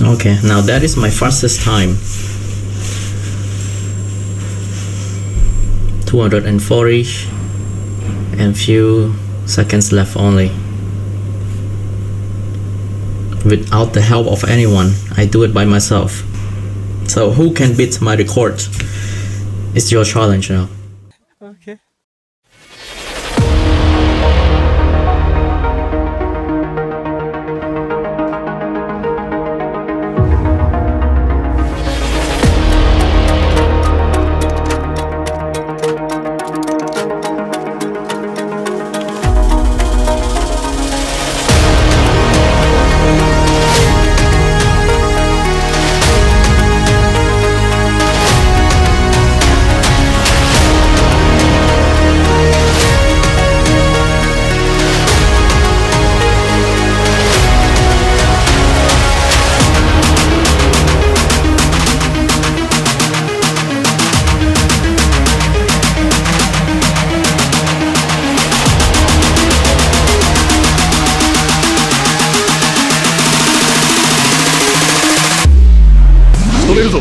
Okay, now that is my fastest time. 240 and few seconds left only. Without the help of anyone, I do it by myself. So who can beat my record? It's your challenge now. 止めるぞ。